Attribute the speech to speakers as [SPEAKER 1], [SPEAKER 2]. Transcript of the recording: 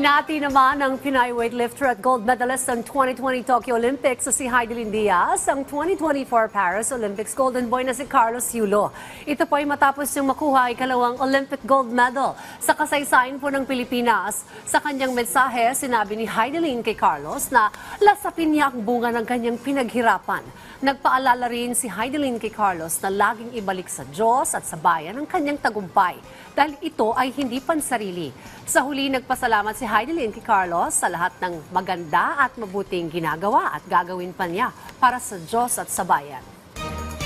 [SPEAKER 1] Pinati naman ng Pinay weightlifter at gold medalist ng 2020 Tokyo Olympics sa si Heidelin Diaz ang 2024 Paris Olympics golden boy na si Carlos Yulo. Ito po ay matapos niyang makuha ikalawang Olympic gold medal sa kasaysayan po ng Pilipinas. Sa kanyang mensahe, sinabi ni Heidelin kay Carlos na lasapin niya ang bunga ng kanyang pinaghirapan. Nagpaalala rin si Heidelin kay Carlos na laging ibalik sa Diyos at sa bayan ang kanyang tagumpay dahil ito ay hindi pansarili. Sa huli, nagpasalamat si Heidelin kay Carlos sa lahat ng maganda at mabuting ginagawa at gagawin pa niya para sa Diyos at sa bayan.